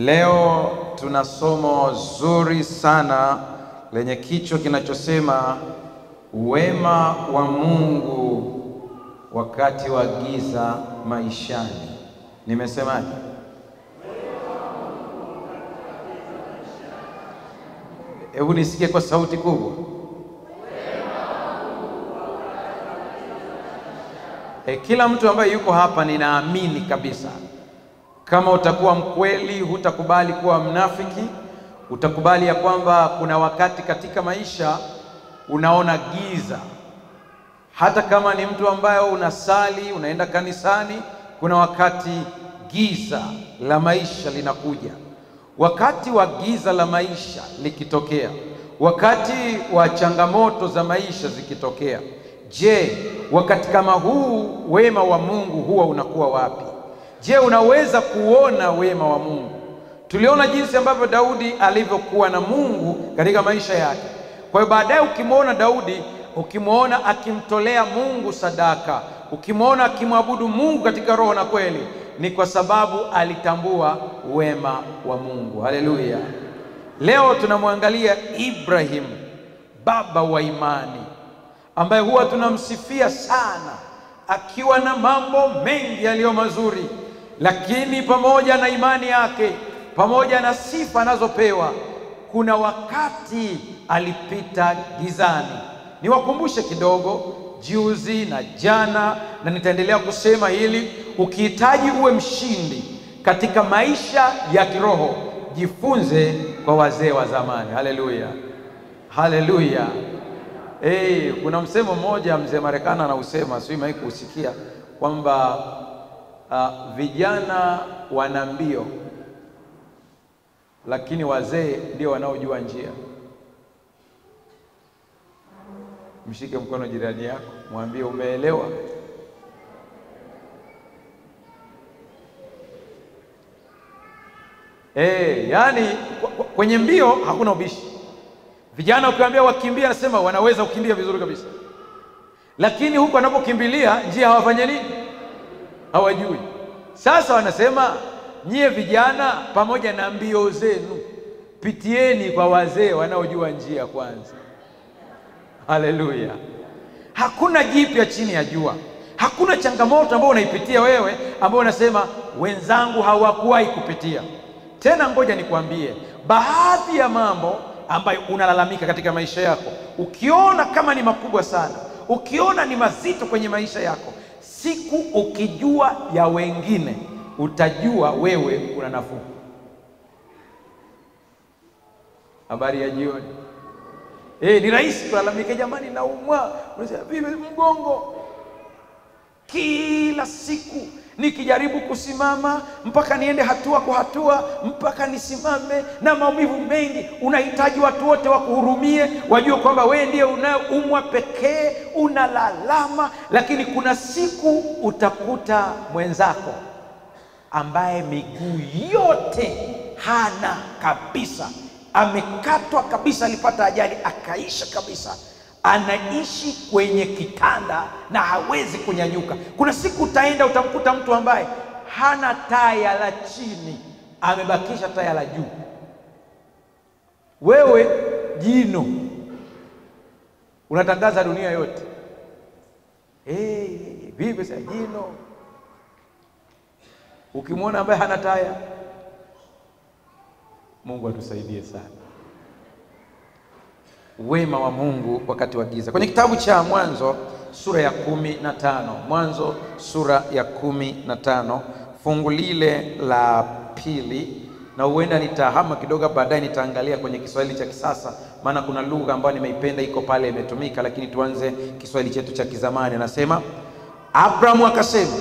Leo tuna somo zuri sana lenye kichwa kinachosema wema wa Mungu wakati wa giza maishani. Nimesemaje? Hebu nisikie kwa sauti kubwa. E, kila mtu ambaye yuko hapa ninaamini kabisa kama utakuwa mkweli, hutakubali kuwa mnafiki, utakubali ya kwamba kuna wakati katika maisha unaona giza. Hata kama ni mtu ambaye unasali, unaenda kanisani, kuna wakati giza la maisha linakuja. Wakati wa giza la maisha likitokea, wakati wa changamoto za maisha zikitokea, je, wakati kama huu wema wa Mungu huwa unakuwa wapi? Je, unaweza kuona wema wa Mungu? Tuliona jinsi ambavyo Daudi alivyokuwa na Mungu katika maisha yake. Kwa hiyo baadaye ukimwona Daudi, ukimwona akimtolea Mungu sadaka, ukimwona akimwabudu Mungu katika roho na kweli, ni kwa sababu alitambua wema wa Mungu. Haleluya! Leo tunamwangalia Ibrahim, baba wa imani, ambaye huwa tunamsifia sana akiwa na mambo mengi yaliyo mazuri, lakini pamoja na imani yake, pamoja na sifa anazopewa, kuna wakati alipita gizani. Niwakumbushe kidogo juzi na jana, na nitaendelea kusema hili. Ukihitaji uwe mshindi katika maisha ya kiroho, jifunze kwa wazee wa zamani. Haleluya, haleluya. Hey, kuna msemo mmoja mzee Marekani anausema, sijui imewahi kuusikia kwamba uh, vijana wana mbio lakini wazee ndio wanaojua njia. Mshike mkono jirani yako, mwambie umeelewa. Hey, yani kwenye mbio hakuna ubishi. Vijana ukiwaambia wakimbia, anasema wanaweza kukimbia vizuri kabisa, lakini huku wanapokimbilia njia hawafanye nini? Hawajui. Sasa wanasema nyie vijana, pamoja na mbio zenu, pitieni kwa wazee wanaojua njia kwanza. Haleluya! Hakuna jipya chini ya jua, hakuna changamoto ambayo unaipitia wewe ambayo unasema wenzangu hawakuwahi kupitia. Tena ngoja nikwambie, baadhi ya mambo ambayo unalalamika katika maisha yako, ukiona kama ni makubwa sana, ukiona ni mazito kwenye maisha yako, siku ukijua ya wengine utajua wewe una nafuu. Habari ya jioni. Eh, ni rahisi kulalamika, jamani, naumwa, unasema mgongo kila siku nikijaribu kusimama mpaka niende hatua kwa hatua mpaka nisimame na maumivu mengi. Unahitaji watu wote wakuhurumie, wajue kwamba wewe ndiye unayeumwa pekee, unalalama. Lakini kuna siku utakuta mwenzako ambaye miguu yote hana kabisa, amekatwa kabisa, alipata ajali akaisha kabisa anaishi kwenye kitanda na hawezi kunyanyuka. Kuna siku utaenda utamkuta mtu ambaye hana taya la chini, amebakisha taya la juu. Wewe jino unatangaza dunia yote, hey, vipi sasa jino? Ukimwona ambaye hana taya, Mungu atusaidie sana wema wa Mungu wakati wa giza. Kwenye kitabu cha Mwanzo sura ya kumi na tano Mwanzo sura ya kumi na tano fungu lile la pili, na huenda nitahama kidogo baadaye, nitaangalia kwenye Kiswahili cha kisasa, maana kuna lugha ambayo nimeipenda iko pale imetumika, lakini tuanze Kiswahili chetu cha kizamani. Anasema Abrahamu akasema,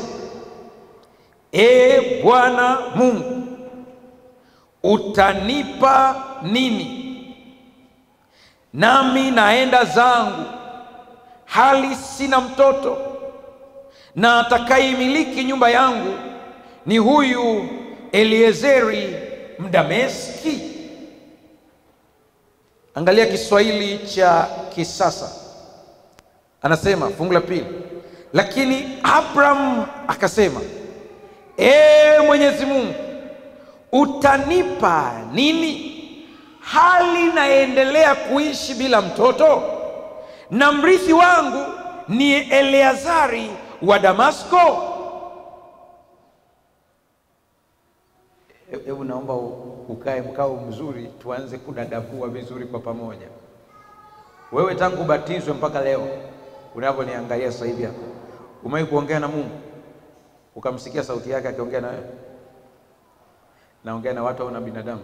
E Bwana Mungu, utanipa nini nami naenda zangu. Hali sina mtoto, na atakayemiliki nyumba yangu ni huyu Eliezeri Mdameski. Angalia Kiswahili cha kisasa, anasema fungu la pili, lakini Abraham akasema, ee Mwenyezi Mungu, utanipa nini hali naendelea kuishi bila mtoto, na mrithi wangu ni Eleazari wa Damasko? Hebu naomba ukae mkao mzuri, tuanze kudadavua vizuri kwa pamoja. Wewe tangu ubatizwe mpaka leo unavyoniangalia sasa hivi hapa, umewahi kuongea na Mungu ukamsikia sauti yake akiongea na wewe? Naongea na watu au na binadamu?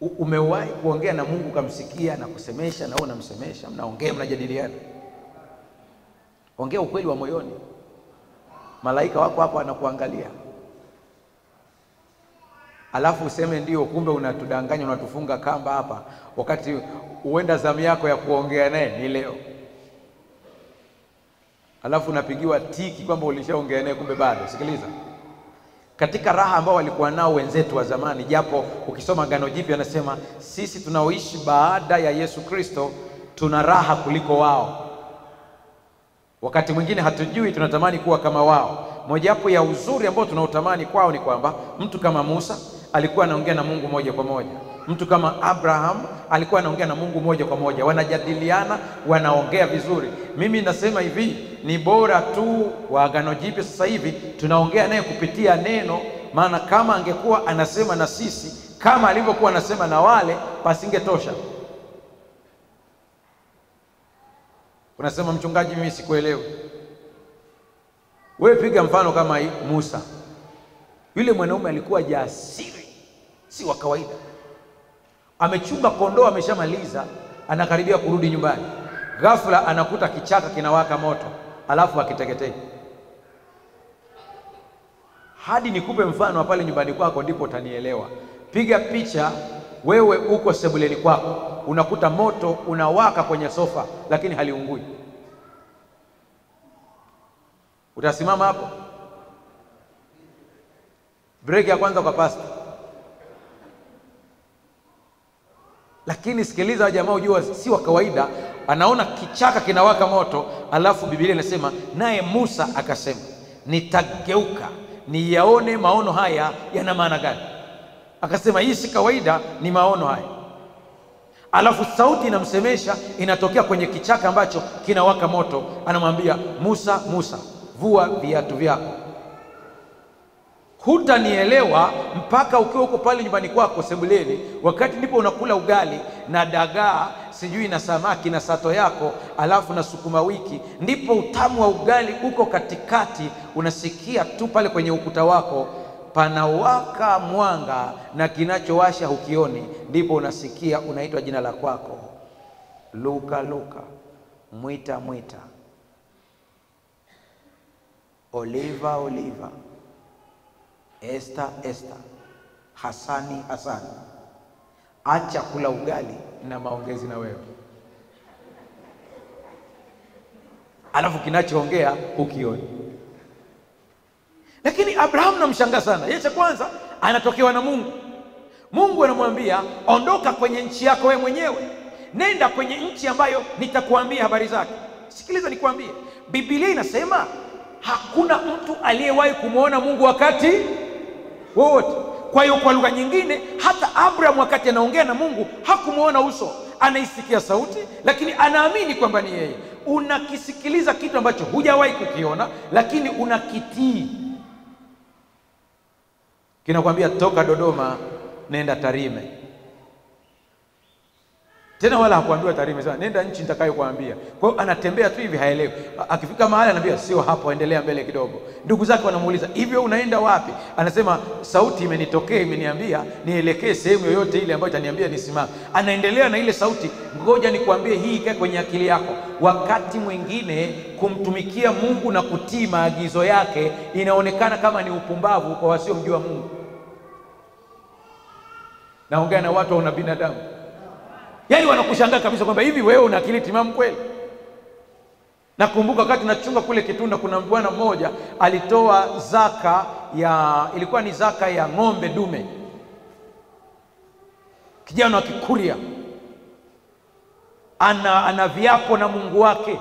Umewahi kuongea na Mungu ukamsikia na kusemesha na wewe unamsemesha, mnaongea, mnajadiliana? Ongea ukweli wa moyoni. Malaika wako hapo anakuangalia, alafu useme ndio, kumbe unatudanganya, unatufunga kamba hapa, wakati huenda zamu yako ya kuongea naye ni leo, alafu unapigiwa tiki kwamba ulishaongea naye, kumbe bado. Sikiliza, katika raha ambao walikuwa nao wenzetu wa zamani, japo ukisoma Agano Jipya anasema sisi tunaoishi baada ya Yesu Kristo tuna raha kuliko wao. Wakati mwingine hatujui, tunatamani kuwa kama wao. Mojawapo ya uzuri ambao tunautamani kwao ni kwamba mtu kama Musa alikuwa anaongea na Mungu moja kwa moja. Mtu kama Abraham alikuwa anaongea na Mungu moja kwa moja, wanajadiliana, wanaongea vizuri. Mimi nasema hivi, ni bora tu wa Agano Jipya sasa hivi tunaongea naye kupitia neno, maana kama angekuwa anasema na sisi kama alivyokuwa anasema na wale, pasingetosha. Unasema mchungaji, mimi sikuelewi. Wewe piga mfano kama Musa, yule mwanaume alikuwa jasiri, si wa kawaida. Amechunga kondoo, ameshamaliza, anakaribia kurudi nyumbani, ghafla anakuta kichaka kinawaka moto, alafu akiteketei. Hadi nikupe mfano wa pale nyumbani kwako, ndipo utanielewa. Piga picha wewe uko sebuleni kwako, unakuta moto unawaka kwenye sofa, lakini haliungui. Utasimama hapo? Breki ya kwanza kwa pasta. Lakini sikiliza, jamaa, ujua si wa kawaida. Anaona kichaka kinawaka moto, alafu Biblia inasema naye Musa akasema, nitageuka niyaone maono haya yana maana gani? Akasema hii si kawaida, ni maono haya. Alafu sauti inamsemesha inatokea kwenye kichaka ambacho kinawaka moto, anamwambia Musa, Musa, vua viatu vyako. Hutanielewa mpaka ukiwa huko pale nyumbani kwako sebuleni, wakati ndipo unakula ugali na dagaa sijui na samaki na sato yako, alafu na sukuma wiki, ndipo utamu wa ugali uko katikati. Unasikia tu pale kwenye ukuta wako panawaka mwanga na kinachowasha hukioni, ndipo unasikia unaitwa jina la kwako, Luka, Luka, Mwita, Mwita, Oliva, Oliva, Esta, Esta, Hasani, Hasani. Acha kula ugali na maongezi na wewe, alafu kinachoongea ukioni. Lakini Abrahamu namshangaa sana. Yeye cha kwanza anatokewa na Mungu. Mungu anamwambia ondoka kwenye nchi yako wewe mwenyewe, nenda kwenye nchi ambayo nitakuambia habari zake. Sikiliza nikwambie, Biblia inasema hakuna mtu aliyewahi kumwona Mungu wakati wowote. Kwa hiyo kwa lugha nyingine, hata Abraham wakati anaongea na Mungu hakumwona uso, anaisikia sauti, lakini anaamini kwamba ni yeye. Unakisikiliza kitu ambacho hujawahi kukiona, lakini unakitii kinakwambia toka Dodoma nenda Tarime. Tena wala hakuambiwa Tarime, sema nenda nchi nitakayokuambia. Kwa hiyo anatembea tu hivi, haelewi. Akifika mahali anaambia sio hapo, endelea mbele kidogo. Ndugu zake wanamuuliza hivyo, unaenda wapi? Anasema sauti imenitokea, imeniambia nielekee sehemu yoyote ile ambayo itaniambia nisimame. Anaendelea na ile sauti, ngoja nikuambie, hii ikae kwenye akili yako. Wakati mwingine kumtumikia Mungu na kutii maagizo yake inaonekana kama ni upumbavu kwa wasiomjua Mungu. Naongea na watu wana binadamu, yaani wanakushangaa kabisa kwamba hivi wewe una akili timamu kweli? Nakumbuka wakati nachunga kule Kitunda, kuna bwana mmoja alitoa zaka ya, ilikuwa ni zaka ya ng'ombe dume, kijana wa Kikuria, ana, ana viapo na Mungu wake,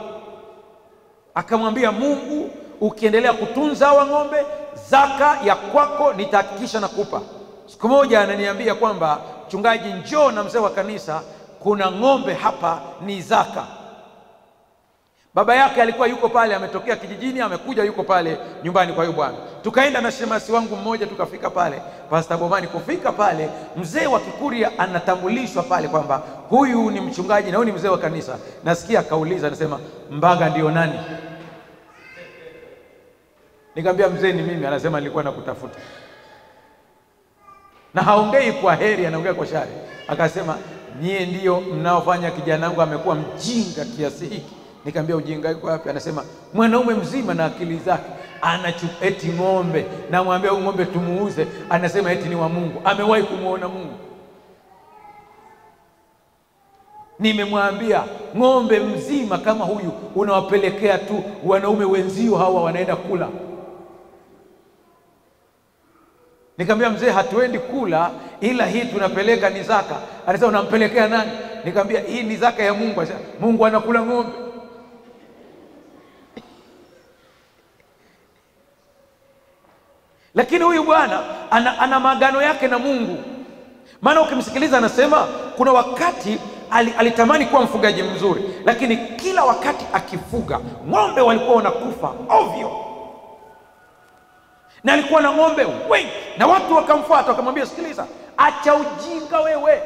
akamwambia Mungu, ukiendelea kutunza hawa ng'ombe, zaka ya kwako nitahakikisha nakupa. Siku moja ananiambia kwamba mchungaji, njoo na mzee wa kanisa, kuna ng'ombe hapa, ni zaka. Baba yake alikuwa yuko pale, ametokea kijijini, amekuja yuko pale nyumbani kwa huyu bwana. Tukaenda na shemasi wangu mmoja, tukafika pale Pastor Bomani. Kufika pale, mzee wa Kikuria anatambulishwa pale kwamba huyu ni mchungaji na huyu ni mzee wa kanisa. Nasikia akauliza, anasema Mbaga ndio nani? Nikamwambia mzee, ni mimi. Anasema nilikuwa nakutafuta, na haongei kwa heri, anaongea kwa shari. Akasema nyie ndiyo mnaofanya kijana wangu amekuwa mjinga kiasi hiki. Nikamwambia ujinga uko wapi? Anasema mwanaume mzima na akili zake anachukua eti ng'ombe, namwambia huyu ng'ombe tumuuze, anasema eti ni wa Mungu, amewahi kumwona Mungu. Nimemwambia ng'ombe mzima kama huyu unawapelekea tu wanaume wenzio, hawa wanaenda kula. Nikamwambia mzee, hatuendi kula, ila hii tunapeleka ni zaka. Anasema unampelekea nani? Nikamwambia hii ni zaka ya Mungu. Asa, Mungu anakula ng'ombe. Lakini huyu bwana ana, ana maagano yake na Mungu. Maana ukimsikiliza anasema kuna wakati ali, alitamani kuwa mfugaji mzuri, lakini kila wakati akifuga ng'ombe walikuwa wanakufa ovyo, na alikuwa na ng'ombe wengi, na watu wakamfuata wakamwambia, sikiliza, acha ujinga wewe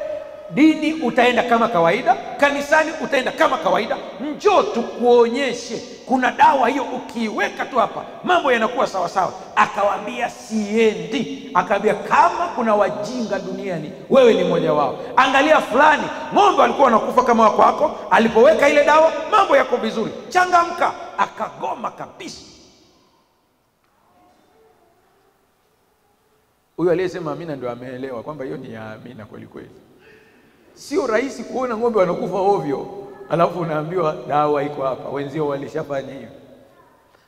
dini utaenda kama kawaida, kanisani utaenda kama kawaida, njoo tukuonyeshe kuna dawa hiyo, ukiiweka tu hapa mambo yanakuwa sawa sawa. Akawaambia siendi. Akaambia kama kuna wajinga duniani, wewe ni mmoja wao. Angalia fulani, ng'ombe alikuwa anakufa kama wako, alipoweka ile dawa mambo yako vizuri, changamka. Akagoma kabisa. Huyu aliyesema amina ndio ameelewa kwamba hiyo ni ya amina kweli kweli. Sio rahisi kuona ng'ombe wanakufa ovyo, alafu unaambiwa dawa iko hapa, wenzio walishafanya hivyo.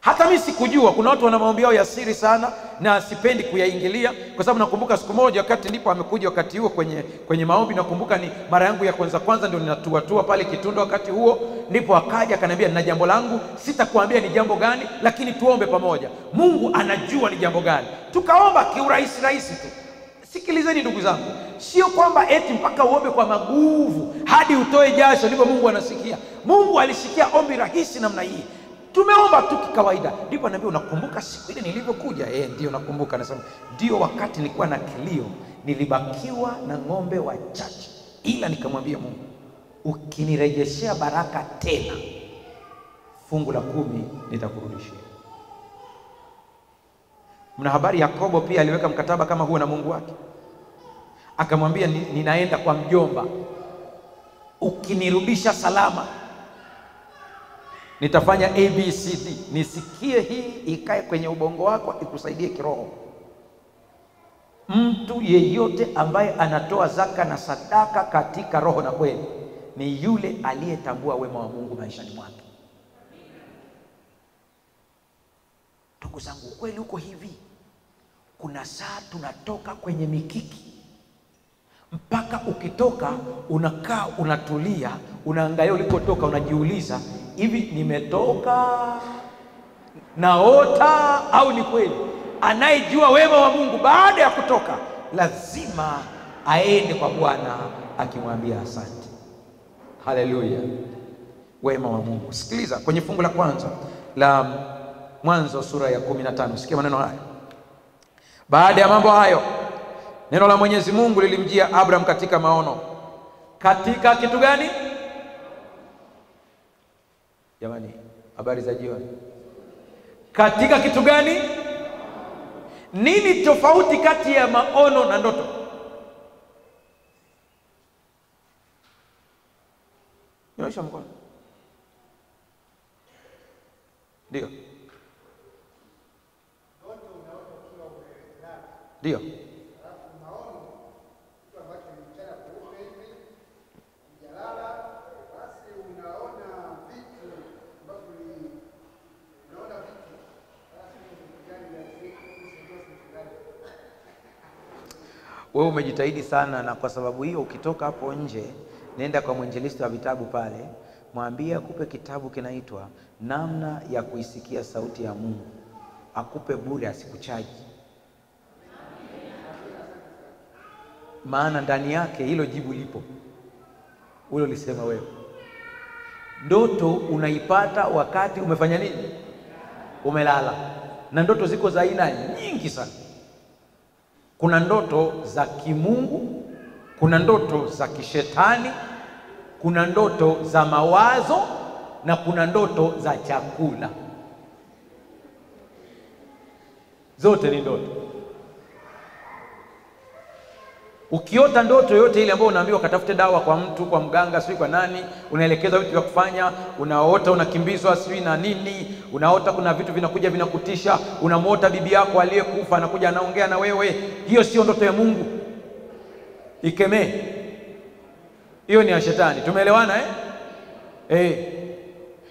Hata mimi sikujua. Kuna watu wana maombi yao ya siri sana, na sipendi kuyaingilia, kwa sababu nakumbuka siku moja wakati ndipo amekuja wakati huo kwenye, kwenye maombi. Nakumbuka ni mara yangu ya kwanza kwanza, ndio ninatuatua pale Kitunda. Wakati huo ndipo akaja akaniambia, nina jambo langu, sitakuambia ni jambo gani, lakini tuombe pamoja. Mungu anajua ni jambo gani. Tukaomba kiurahisi rahisi tu. Sikilizeni ndugu zangu, sio kwamba eti mpaka uombe kwa maguvu hadi utoe jasho ndipo Mungu anasikia. Mungu alisikia ombi rahisi namna hii, tumeomba tu kikawaida. Ndipo anaambia unakumbuka siku ile nilivyokuja? Eh, ndio nakumbuka. Anasema ndio, wakati nilikuwa na kilio, nilibakiwa na ng'ombe wachache, ila nikamwambia Mungu, ukinirejeshea baraka tena, fungu la kumi nitakurudishia. Mna habari Yakobo pia aliweka mkataba kama huo na Mungu wake, akamwambia ninaenda kwa mjomba, ukinirudisha salama nitafanya abcd. Nisikie hii ikae kwenye ubongo wako, ikusaidie kiroho. Mtu yeyote ambaye anatoa zaka na sadaka katika roho na kweli ni yule aliyetambua wema wa Mungu maishani mwake. Ndugu zangu, ukweli uko hivi, kuna saa tunatoka kwenye mikiki mpaka ukitoka unakaa unatulia, unaangalia ulikotoka, unajiuliza hivi, nimetoka naota au ni kweli? Anayejua wema wa Mungu baada ya kutoka lazima aende kwa Bwana akimwambia asante. Haleluya, wema wa Mungu. Sikiliza kwenye fungu la kwanza la Mwanzo sura ya kumi na tano. Sikia maneno haya. Baada ya mambo hayo, neno la Mwenyezi Mungu lilimjia Abraham katika maono. Katika kitu gani jamani? Habari za jioni. Katika kitu gani? Nini tofauti kati ya maono na ndoto? Nyosha mkono. Ndio. Ndio. Wewe umejitahidi sana, na kwa sababu hiyo ukitoka hapo nje, nenda kwa mwinjilisti wa vitabu pale, mwambie akupe kitabu kinaitwa namna ya kuisikia sauti ya Mungu, akupe bure, asikuchaji. Maana ndani yake hilo jibu lipo, ulo lisema wewe. Ndoto unaipata wakati umefanya nini? Umelala. Na ndoto ziko za aina nyingi sana. Kuna ndoto za kimungu, kuna ndoto za kishetani, kuna ndoto za mawazo na kuna ndoto za chakula. Zote ni ndoto. Ukiota ndoto yote ile ambayo unaambiwa katafute dawa kwa mtu, kwa mganga, sijui kwa nani, unaelekezwa vitu vya kufanya, unaota unakimbizwa sijui na nini, unaota kuna vitu vinakuja vinakutisha, unamwota bibi yako aliyekufa anakuja anaongea na wewe, hiyo sio ndoto ya Mungu. Ikemee hiyo, ni ya shetani. Tumeelewana eh? Eh.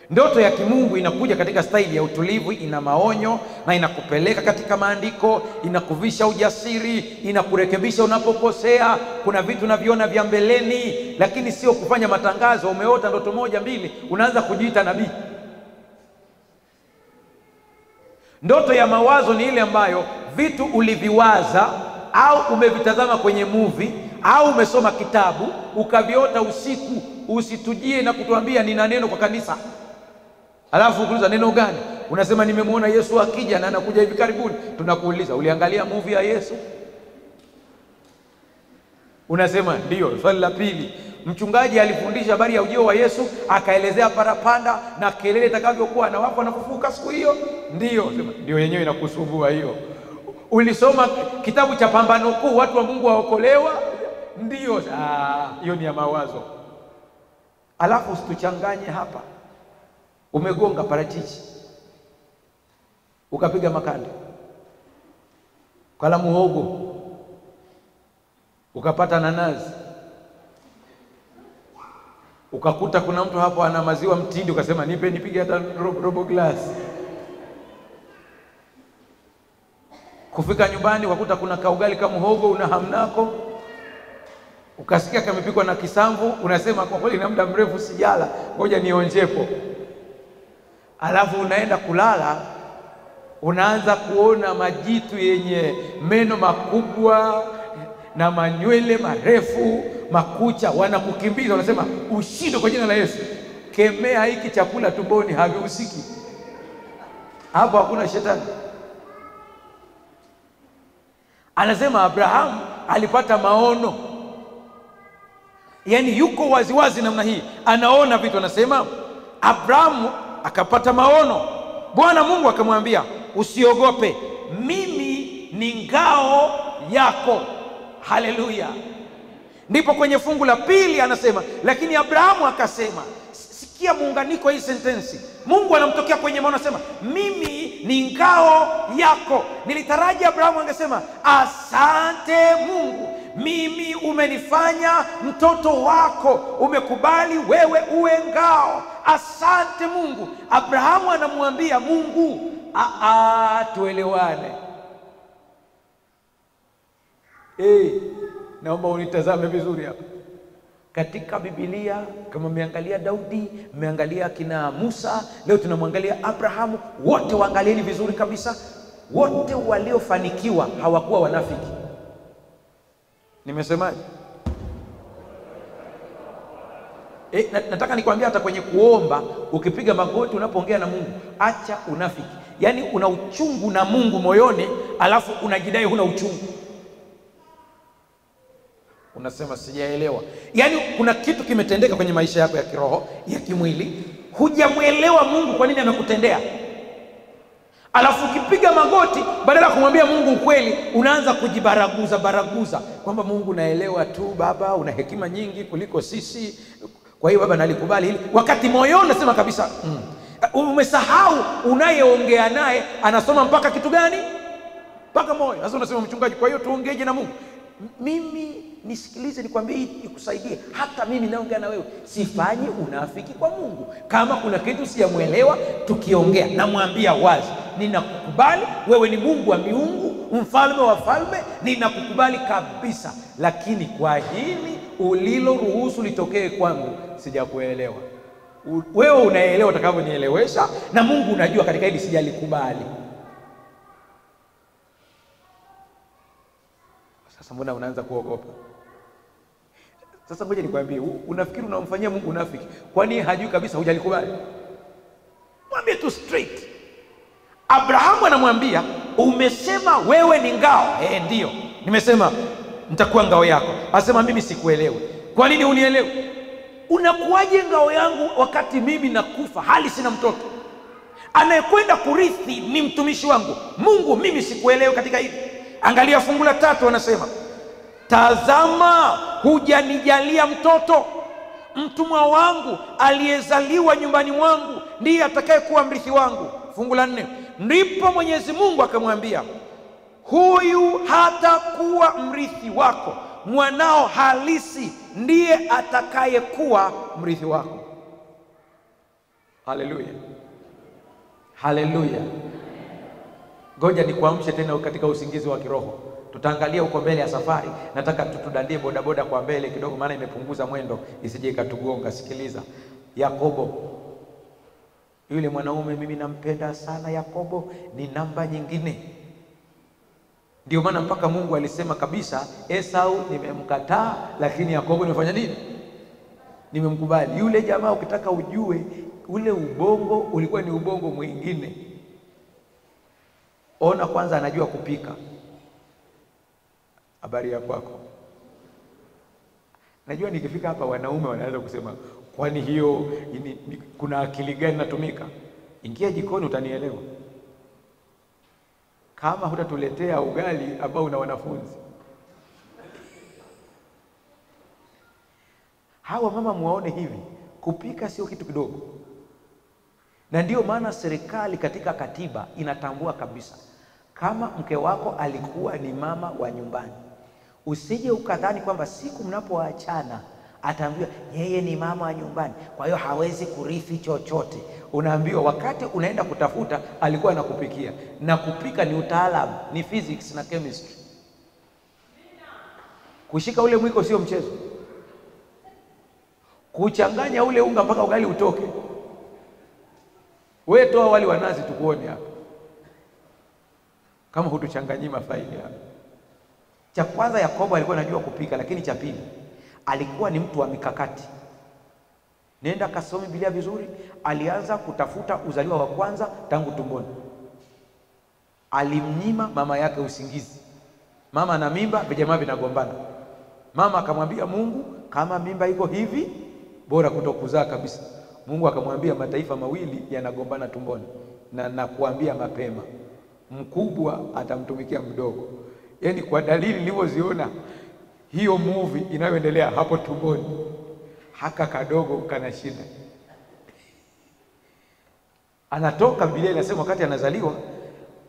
Ndoto ya kimungu inakuja katika staili ya utulivu, ina maonyo na inakupeleka katika maandiko, inakuvisha ujasiri, inakurekebisha unapokosea. Kuna vitu unaviona vya mbeleni, lakini sio kufanya matangazo. Umeota ndoto moja mbili, unaanza kujiita nabii. Ndoto ya mawazo ni ile ambayo vitu uliviwaza au umevitazama kwenye movie au umesoma kitabu ukaviota usiku, usitujie na kutuambia nina neno kwa kanisa Alafu ukiuliza neno gani? Unasema nimemwona Yesu akija na anakuja hivi karibuni. Tunakuuliza uliangalia movie ya Yesu? Unasema ndio. Swali la pili, mchungaji alifundisha habari ya ujio wa Yesu, akaelezea parapanda na kelele itakavyokuwa na wafu wanafufuka siku hiyo? Ndio. Sema ndio, yenyewe inakusumbua hiyo. Ulisoma kitabu cha Pambano Kuu, watu wa Mungu waokolewa? Ndio. Hiyo ni ya mawazo. Alafu usituchanganye hapa Umegonga parachichi. Ukapiga makande, kala muhogo. Ukapata nanazi, ukakuta kuna mtu hapo ana maziwa mtindi, ukasema nipe nipige hata robo, robo glasi. Kufika nyumbani ukakuta kuna kaugali ka muhogo una hamnako, ukasikia kamepikwa na kisamvu, unasema kwa kweli na muda mrefu sijala, ngoja nionjepo Alafu unaenda kulala, unaanza kuona majitu yenye meno makubwa na manywele marefu, makucha, wanakukimbiza. wanasema, ushinde kwa jina la Yesu. Kemea hiki chakula tumboni, havihusiki hapo, hakuna shetani. Anasema Abrahamu alipata maono, yaani yuko waziwazi namna hii, anaona vitu. Anasema Abrahamu akapata maono. Bwana Mungu akamwambia, usiogope, mimi ni ngao yako. Haleluya! Ndipo kwenye fungu la pili anasema, lakini Abrahamu akasema. Sikia muunganiko hii sentensi. Mungu anamtokea kwenye maono, anasema mimi ni ngao yako. Nilitaraji Abrahamu angesema asante Mungu, mimi umenifanya mtoto wako, umekubali wewe uwe ngao. Asante Mungu. Abrahamu anamwambia Mungu, aa, tuelewane. Hey, naomba unitazame vizuri hapa katika Biblia. Kama mmeangalia Daudi, mmeangalia kina Musa, leo tunamwangalia Abrahamu. Wote waangalieni vizuri kabisa, wote waliofanikiwa hawakuwa wanafiki. Nimesemaje? E, nataka nikwambia hata kwenye kuomba, ukipiga magoti unapoongea na Mungu, acha unafiki. Yaani una uchungu na Mungu moyoni, alafu unajidai huna uchungu. Unasema sijaelewa. Yaani kuna kitu kimetendeka kwenye maisha yako ya kiroho, ya kimwili, hujamwelewa Mungu kwa nini amekutendea. Alafu ukipiga magoti, badala ya kumwambia Mungu ukweli, unaanza kujibaraguza baraguza kwamba Mungu, naelewa tu Baba, una hekima nyingi kuliko sisi kwa hiyo Baba nalikubali hili, wakati moyoni unasema kabisa mm. Umesahau unayeongea naye anasoma mpaka kitu gani? Mpaka moyo. Sasa unasema mchungaji, kwa hiyo tuongeje na Mungu? Mimi nisikilize, nikwambie, ikusaidie. Hata mimi naongea na wewe, sifanyi unafiki kwa Mungu. Kama kuna kitu sijamwelewa, tukiongea, namwambia wazi, ninakukubali wewe ni Mungu wa miungu, mfalme wa falme, ninakukubali kabisa, lakini kwa hili uliloruhusu litokee kwangu sijakuelewa. Wewe unaelewa utakavyonielewesha, na Mungu unajua katika hili sijalikubali. Sasa mbona unaanza kuogopa? Sasa ngoja nikwambie, unafikiri unamfanyia Mungu unafiki, kwani hajui kabisa hujalikubali? Mwambie tu straight. Abrahamu anamwambia umesema wewe ni ngao. Eh, ndio nimesema nitakuwa ngao yako. Asema mimi sikuelewe. Kwa nini unielewe? Unakuwaje ngao yangu wakati mimi nakufa hali sina mtoto? Anayekwenda kurithi ni mtumishi wangu. Mungu, mimi sikuelewe katika hili. Angalia fungu la tatu, anasema tazama, hujanijalia mtoto mtumwa wangu aliyezaliwa nyumbani mwangu ndiye atakayekuwa mrithi wangu. Fungu la nne, ndipo Mwenyezi Mungu akamwambia, huyu hatakuwa mrithi wako, mwanao halisi ndiye atakayekuwa mrithi wako. Haleluya, haleluya. Ngoja nikuamshe tena katika usingizi wa kiroho. Tutaangalia huko mbele ya safari. Nataka tutudandie bodaboda kwa mbele kidogo, maana imepunguza mwendo isije ikatugonga. Sikiliza, Yakobo yule mwanaume, mimi nampenda sana Yakobo, ni namba nyingine. Ndio maana mpaka Mungu alisema kabisa, Esau nimemkataa, lakini Yakobo nimefanya nini? Nimemkubali. Yule jamaa, ukitaka ujue ule ubongo ulikuwa ni ubongo mwingine. Ona kwanza, anajua kupika. Habari ya kwako? Najua nikifika hapa wanaume wanaweza kusema kwani hiyo ini, ni, kuna akili gani natumika? Ingia jikoni utanielewa. Kama hutatuletea ugali ambao una wanafunzi hawa, mama muwaone hivi, kupika sio kitu kidogo, na ndiyo maana serikali katika katiba inatambua kabisa kama mke wako alikuwa ni mama wa nyumbani, usije ukadhani kwamba siku mnapoachana ataambiwa yeye ni mama wa nyumbani, kwa hiyo hawezi kurithi chochote. Unaambiwa wakati unaenda kutafuta alikuwa anakupikia, na kupika ni utaalamu, ni physics na chemistry. Kushika ule mwiko sio mchezo, kuchanganya ule unga mpaka ugali utoke. We toa wali wa nazi tukuone hapa kama hutuchanganyii mafaili hapa. Cha kwanza, Yakobo alikuwa anajua kupika, lakini cha pili alikuwa ni mtu wa mikakati. Nenda kasome Biblia vizuri. Alianza kutafuta uzaliwa wa kwanza tangu tumboni. Alimnyima mama yake usingizi. Mama na mimba, vijamaa vinagombana. Mama akamwambia Mungu, kama mimba iko hivi, bora kutokuzaa kabisa. Mungu akamwambia mataifa mawili yanagombana tumboni, na nakuambia mapema, mkubwa atamtumikia mdogo. Yaani kwa dalili nilivyoziona hiyo muvi inayoendelea hapo tumboni, haka kadogo kana shida. Anatoka, Biblia inasema wakati anazaliwa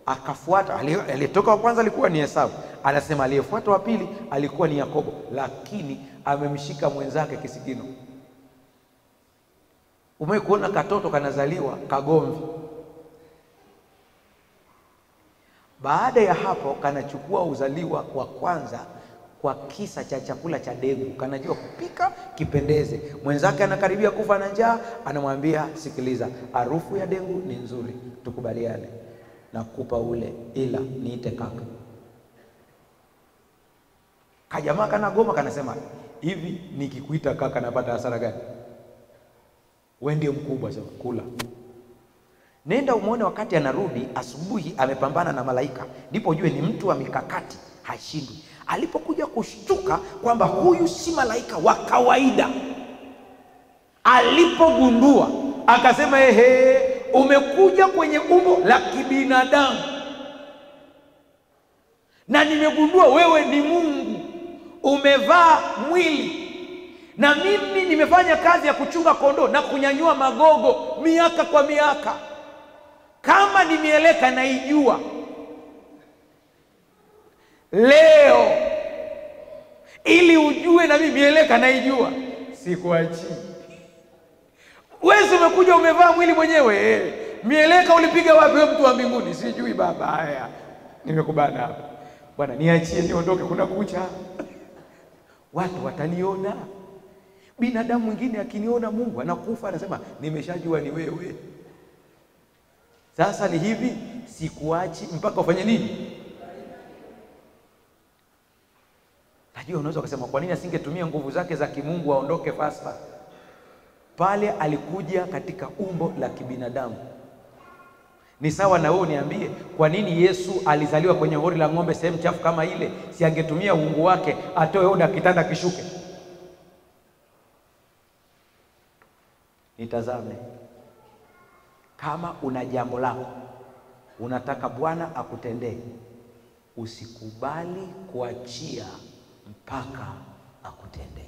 akafuata, aliyetoka wa kwanza alikuwa ni Esau, anasema aliyefuata wa pili alikuwa ni Yakobo, lakini amemshika mwenzake kisigino. Umewahi kuona katoto kanazaliwa kagomvi? Baada ya hapo kanachukua uzaliwa wa kwanza kwa kisa cha chakula cha degu, kanajua kupika kipendeze. Mwenzake anakaribia kufa na njaa, anamwambia sikiliza, harufu ya degu ni nzuri, tukubaliane, nakupa ule, ila niite kaka. Kajamaa kanagoma, kanasema hivi, nikikuita kaka napata hasara gani? We ndio mkubwa, sema kula. Nenda umwone wakati anarudi asubuhi, amepambana na malaika, ndipo ujue ni mtu wa mikakati, hashindwi. Alipokuja kushtuka kwamba huyu si malaika wa kawaida, alipogundua akasema, ehe, umekuja kwenye umbo la kibinadamu na nimegundua wewe ni Mungu, umevaa mwili na mimi nimefanya kazi ya kuchunga kondoo na kunyanyua magogo miaka kwa miaka. Kama nimeeleka naijua, leo ili ujue na mimi mieleka naijua, sikuachi Wewe umekuja umevaa mwili mwenyewe. Mieleka ulipiga wapi wewe, mtu wa mbinguni? Sijui baba. Haya, nimekubana hapa bwana, niachie niondoke, kuna kucha, watu wataniona Binadamu mwingine akiniona Mungu anakufa, anasema nimeshajua ni wewe. Sasa ni hivi, sikuachi mpaka ufanye nini? Najua unaweza ukasema kwa nini asingetumia nguvu zake za kimungu aondoke fasta? Pale alikuja katika umbo la kibinadamu. Ni sawa na wewe uniambie, kwa nini Yesu alizaliwa kwenye hori la ng'ombe, sehemu chafu kama ile? Si angetumia uungu wake atoe oda, kitanda kishuke? Nitazame, kama una jambo lako unataka Bwana akutendee, usikubali kuachia mpaka akutende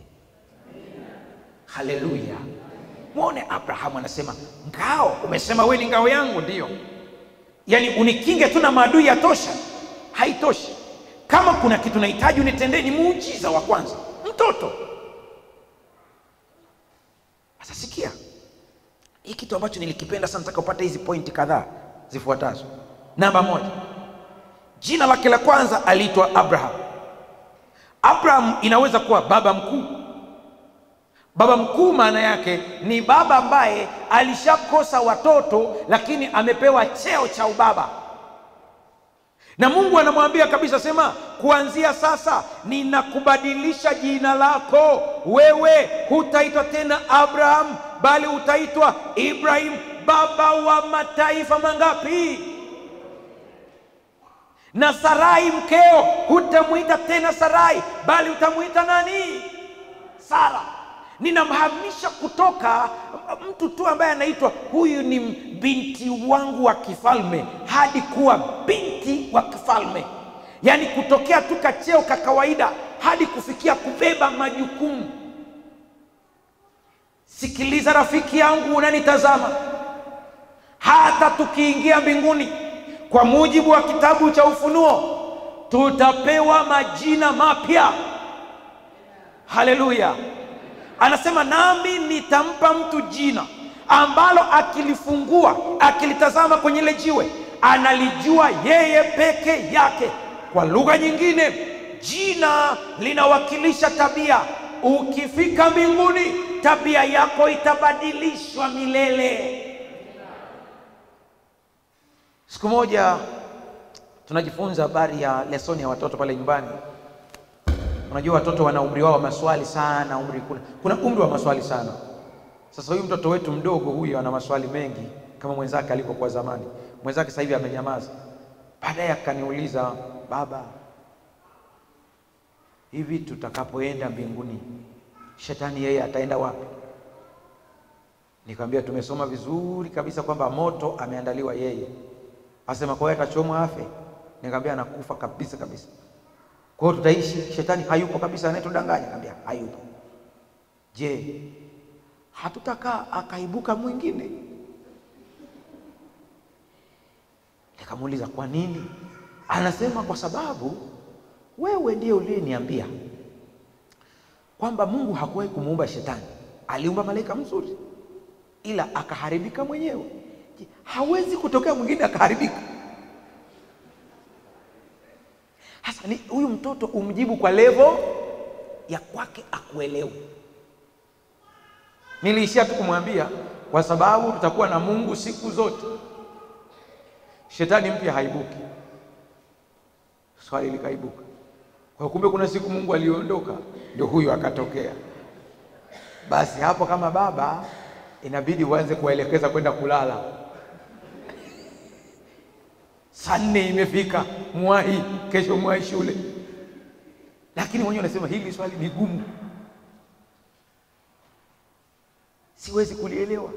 Haleluya! Mwone Abrahamu anasema ngao, umesema wewe ni ngao yangu, ndiyo. Yaani unikinge tu na maadui yatosha? Haitoshi. Kama kuna kitu nahitaji unitendee, ni muujiza wa kwanza, mtoto. Sasa sikia hii kitu ambacho nilikipenda sana, nataka upate hizi pointi kadhaa zifuatazo. Namba moja, jina lake la kwanza aliitwa Abraham. Abraham inaweza kuwa baba mkuu. Baba mkuu maana yake ni baba ambaye alishakosa watoto, lakini amepewa cheo cha ubaba, na Mungu anamwambia kabisa, sema kuanzia sasa ninakubadilisha jina lako, wewe hutaitwa tena Abraham bali utaitwa Ibrahim, baba wa mataifa mangapi? Na Sarai mkeo hutamwita tena Sarai, bali utamwita nani? Sara. Ninamhamisha kutoka mtu tu ambaye anaitwa huyu ni binti wangu wa kifalme hadi kuwa binti wa kifalme, yaani kutokea tu kacheo ka kawaida hadi kufikia kubeba majukumu. Sikiliza rafiki yangu, unanitazama, hata tukiingia mbinguni, kwa mujibu wa kitabu cha Ufunuo, tutapewa majina mapya. Haleluya! Anasema nami nitampa mtu jina ambalo akilifungua, akilitazama kwenye ile jiwe, analijua yeye peke yake. Kwa lugha nyingine, jina linawakilisha tabia. Ukifika mbinguni tabia yako itabadilishwa milele. Siku moja tunajifunza habari ya lesoni ya watoto pale nyumbani. Unajua watoto wana umri wao wa maswali sana, umri kuna, kuna umri wa maswali sana. Sasa huyu mtoto wetu mdogo huyu ana maswali mengi kama mwenzake alivyokuwa zamani. Mwenzake sasa hivi amenyamaza. Baadaye akaniuliza, baba, hivi tutakapoenda mbinguni shetani yeye ataenda wapi? Nikamwambia tumesoma vizuri kabisa kwamba moto ameandaliwa yeye. Asema kwa hiyo atachomwa afe? Nikamwambia anakufa kabisa kabisa. Kwa hiyo tutaishi, shetani hayupo kabisa, anayetudanganya. Nikamwambia hayupo. Je, hatutakaa akaibuka mwingine? Nikamuuliza kwa nini? Anasema kwa sababu wewe ndiye uliyeniambia kwamba Mungu hakuwahi kumuumba shetani, aliumba malaika mzuri, ila akaharibika mwenyewe. Hawezi kutokea mwingine akaharibika? Sasa ni huyu mtoto umjibu kwa levo ya kwake, akuelewe. Niliishia tu kumwambia kwa sababu tutakuwa na Mungu siku zote, shetani mpya haibuki. Swali likaibuka kwa kumbe, kuna siku Mungu aliondoka, ndio huyu akatokea. Basi hapo kama baba inabidi uanze kuwaelekeza kwenda kulala. Saa nne imefika, mwahi kesho, mwahi shule. Lakini mwenyewe unasema hili swali ni gumu, siwezi kulielewa.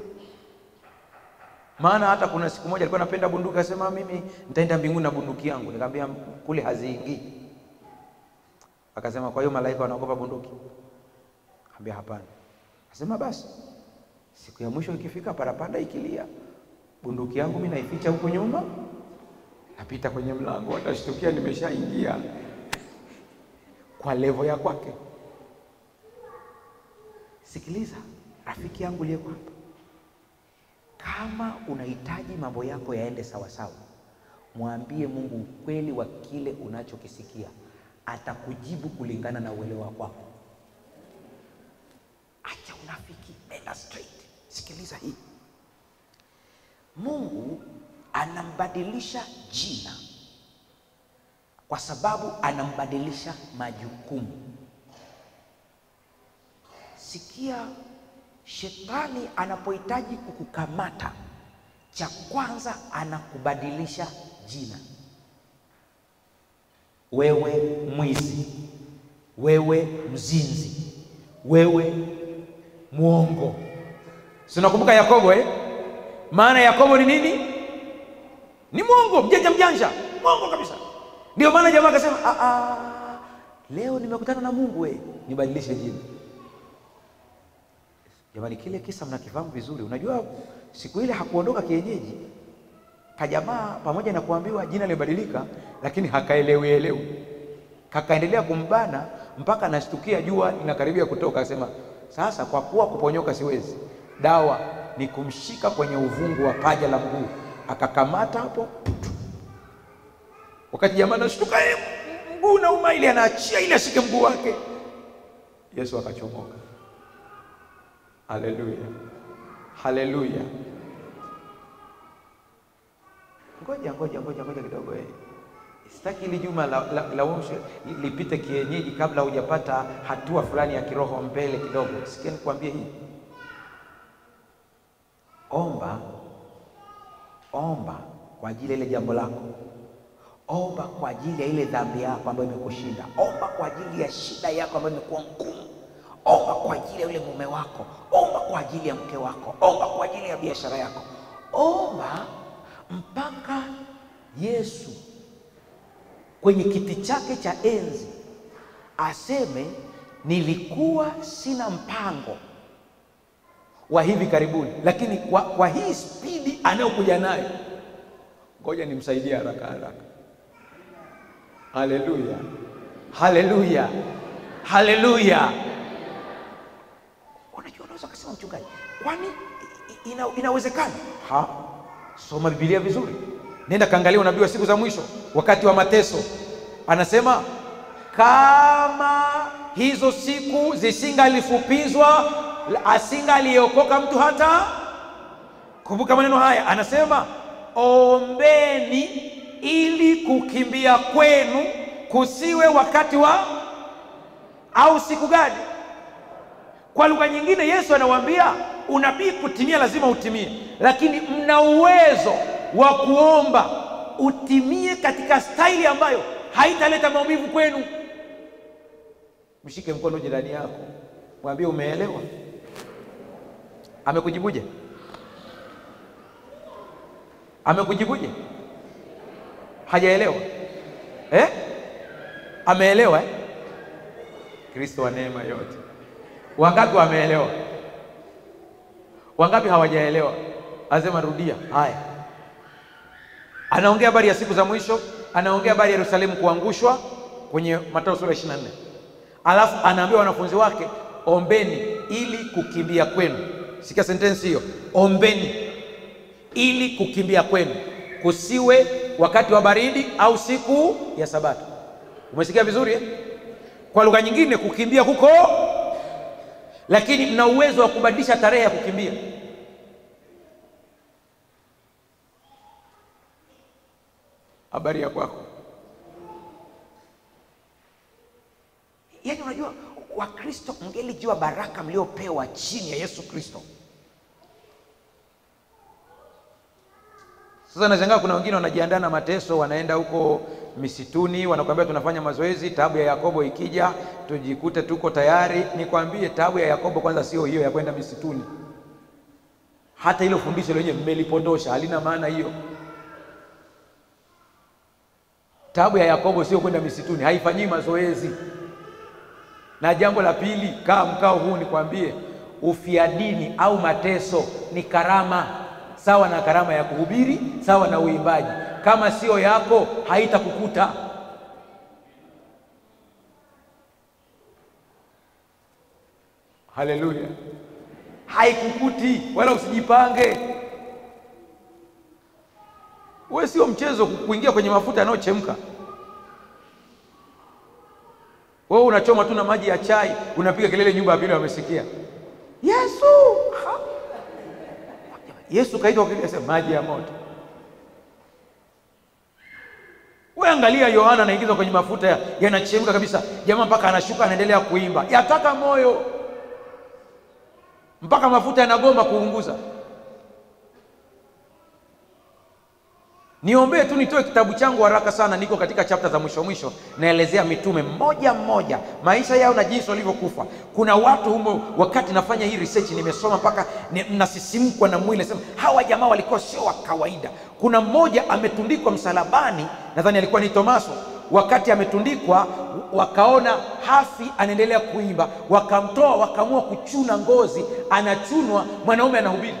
Maana hata kuna siku moja alikuwa anapenda bunduki, akasema mimi nitaenda mbinguni na bunduki yangu. Nikamwambia kule haziingii. Akasema kwa hiyo malaika wanaogopa bunduki? Akamwambia hapana. Akasema basi siku ya mwisho ikifika, parapanda ikilia, bunduki yangu mimi naificha huko nyuma, napita kwenye mlango, atashtukia nimeshaingia kwa levo ya kwake. Sikiliza rafiki yangu uliyeko hapa, kama unahitaji mambo yako yaende sawasawa, sawa, mwambie Mungu ukweli wa kile unachokisikia, atakujibu kulingana na uelewa wako. Acha unafiki, nenda straight. Sikiliza hii, Mungu anambadilisha jina kwa sababu anambadilisha majukumu. Sikia, shetani anapohitaji kukukamata, cha kwanza anakubadilisha jina. Wewe mwizi, wewe mzinzi, wewe mwongo. Sinakumbuka Yakobo eh? Maana Yakobo ni nini? Ni mwongo, mjanja mjanja, mwongo kabisa. Ndio maana jamaa akasema Ah, ah, leo nimekutana na Mungu we, nibadilishe jina. Jamani, kile kisa mnakifahamu vizuri. Unajua siku ile hakuondoka kienyeji, kajamaa pamoja na kuambiwa jina limebadilika, lakini hakaelewi elewi, kakaendelea kumbana mpaka anashtukia jua linakaribia kutoka, akasema sasa, kwa kuwa kuponyoka siwezi, dawa ni kumshika kwenye uvungu wa paja la mguu. Akakamata hapo, wakati jamaa anashtuka, mguu nauma, ili anaachia ili ashike mguu wake, Yesu akachomoka. Haleluya, haleluya. ngoja ngoja ngoja ngoja kidogo eh. Sitaki ili juma la, la, la uamsho li- lipite kienyeji kabla hujapata hatua fulani ya kiroho mbele kidogo. Sikia nikwambie hii, omba omba kwa ajili ya ile jambo lako, omba kwa ajili ya ile dhambi yako ambayo imekushinda, omba kwa ajili ya shida yako ambayo imekuwa ngumu, omba kwa ajili ya yule mume wako, omba kwa ajili ya mke wako, omba kwa ajili ya biashara yako, omba mpaka Yesu kwenye kiti chake cha enzi aseme nilikuwa sina mpango wa hivi karibuni, lakini kwa, kwa hii spidi anayokuja nayo, ngoja nimsaidie haraka haraka. Haleluya, haleluya, haleluya. Unajua, unaweza kusema mchungaji, kwani ina, inawezekana? Ha, soma Biblia vizuri. Nenda kaangalia unabii wa siku za mwisho, wakati wa mateso, anasema kama hizo siku zisingalifupizwa, asingaliokoka mtu hata. Kumbuka maneno haya, anasema ombeni ili kukimbia kwenu kusiwe wakati wa au siku gani? Kwa lugha nyingine, Yesu anawaambia unabii kutimia lazima utimie, lakini mna uwezo wa kuomba utimie katika staili ambayo haitaleta maumivu kwenu. Mshike mkono jirani yako, mwambie umeelewa. Amekujibuje? Amekujibuje? Hajaelewa eh? Ameelewa eh? Kristo wa neema yote. Wangapi wameelewa? Wangapi hawajaelewa? Anasema rudia. Haya, anaongea habari ya siku za mwisho, anaongea habari ya Yerusalemu kuangushwa kwenye Mathayo sura 24, alafu anaambia wanafunzi wake ombeni ili kukimbia kwenu. Sikia sentensi hiyo, ombeni ili kukimbia kwenu kusiwe wakati wa baridi au siku ya Sabato. Umesikia vizuri eh? Kwa lugha nyingine kukimbia huko, lakini mna uwezo wa kubadilisha tarehe ya kukimbia. Habari ya kwako? Yaani unajua Wakristo mngelijua baraka mliopewa chini ya Yesu Kristo. Sasa nashangaa kuna wengine wanajiandaa na mateso, wanaenda huko misituni, wanakuambia tunafanya mazoezi, taabu ya Yakobo ikija tujikute tuko tayari. Nikwambie, taabu ya Yakobo kwanza sio hiyo ya kwenda misituni. Hata hilo fundisho lenyewe mmelipondosha, halina maana hiyo. Taabu ya Yakobo sio kwenda misituni, haifanyii mazoezi. Na jambo la pili, kaa mkao huu nikwambie, ufia dini au mateso ni karama sawa na karama ya kuhubiri, sawa na uimbaji. Kama sio yako haitakukuta. Haleluya, haikukuti wala usijipange. Wewe sio mchezo kuingia kwenye mafuta yanayochemka. Wewe unachoma tu na maji ya chai, unapiga kelele, nyumba ya pili wamesikia. Yesu, Yesu kaitwa sema maji ya moto. We angalia, Yohana anaingizwa kwenye mafuta yanachemka kabisa, jamaa mpaka anashuka anaendelea kuimba, yataka moyo mpaka mafuta yanagoma kuunguza. Niombee tu nitoe kitabu changu haraka sana, niko katika chapta za mwisho mwisho, naelezea mitume mmoja mmoja maisha yao na jinsi walivyokufa. Kuna watu humo, wakati nafanya hii research nimesoma mpaka nasisimkwa na mwili, nasema hawa jamaa walikuwa sio wa kawaida. Kuna mmoja ametundikwa msalabani, nadhani alikuwa ni Tomaso. Wakati ametundikwa, wakaona hafi, anaendelea kuimba, wakamtoa, wakaamua kuchuna ngozi, anachunwa, mwanaume anahubiri